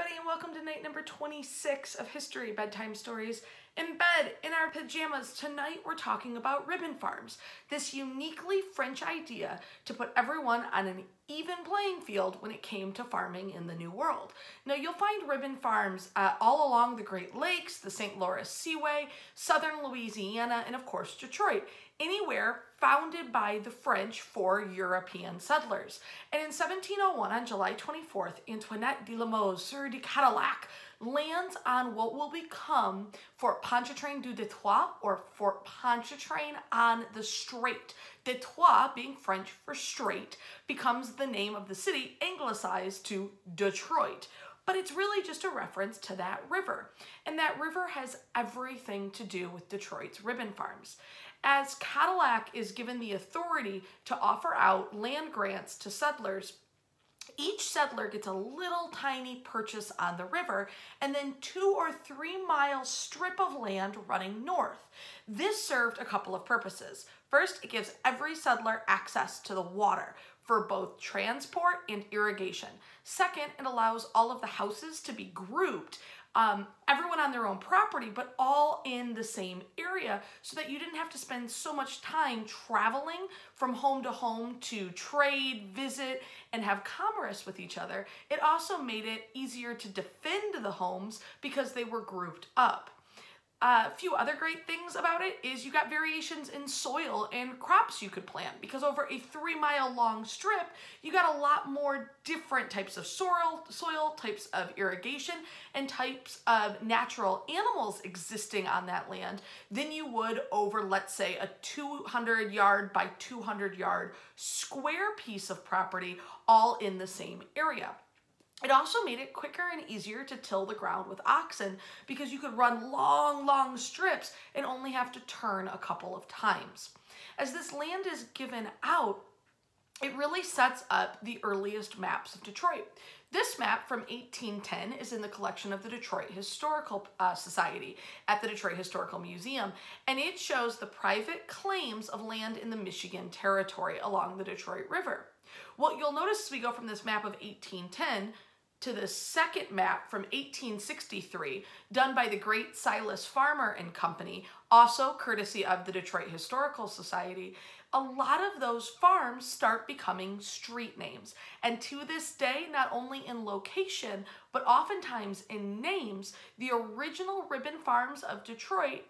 everybody, welcome to night number 26 of History Bedtime Stories. In bed, in our pajamas, tonight we're talking about ribbon farms. This uniquely French idea to put everyone on an even playing field when it came to farming in the New World. Now, you'll find ribbon farms uh, all along the Great Lakes, the St. Lawrence Seaway, southern Louisiana, and of course, Detroit anywhere founded by the French for European settlers. And in 1701, on July 24th, Antoinette de la Mothe, Sieur de Cadillac, lands on what will become Fort Pontchartrain du Detroit or Fort Pontchartrain on the Strait. Detroit, being French for strait, becomes the name of the city anglicized to Detroit but it's really just a reference to that river. And that river has everything to do with Detroit's ribbon farms. As Cadillac is given the authority to offer out land grants to settlers each settler gets a little tiny purchase on the river and then two or three mile strip of land running north. This served a couple of purposes. First, it gives every settler access to the water for both transport and irrigation. Second, it allows all of the houses to be grouped um, everyone on their own property, but all in the same area so that you didn't have to spend so much time traveling from home to home to trade, visit, and have commerce with each other. It also made it easier to defend the homes because they were grouped up. A few other great things about it is you got variations in soil and crops you could plant because over a three mile long strip, you got a lot more different types of soil, soil, types of irrigation, and types of natural animals existing on that land than you would over, let's say, a 200 yard by 200 yard square piece of property all in the same area. It also made it quicker and easier to till the ground with oxen because you could run long, long strips and only have to turn a couple of times. As this land is given out, it really sets up the earliest maps of Detroit. This map from 1810 is in the collection of the Detroit Historical uh, Society at the Detroit Historical Museum, and it shows the private claims of land in the Michigan Territory along the Detroit River. What you'll notice as we go from this map of 1810 to the second map from 1863 done by the great Silas Farmer and Company, also courtesy of the Detroit Historical Society, a lot of those farms start becoming street names. And to this day, not only in location, but oftentimes in names, the original ribbon farms of Detroit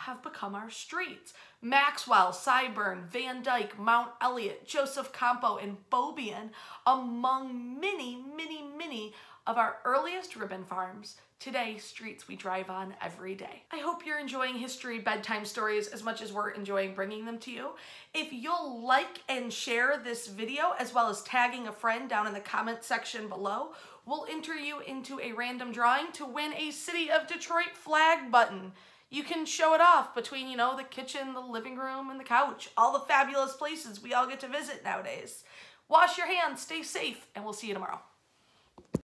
have become our streets. Maxwell, Seyburn, Van Dyke, Mount Elliott, Joseph Campau, and Beaubien, among many, many, many of our earliest ribbon farms, today streets we drive on every day. I hope you're enjoying history bedtime stories as much as we're enjoying bringing them to you. If you'll like and share this video as well as tagging a friend down in the comment section below, we'll enter you into a random drawing to win a City of Detroit flag button you can show it off between, you know, the kitchen, the living room, and the couch. All the fabulous places we all get to visit nowadays. Wash your hands, stay safe, and we'll see you tomorrow.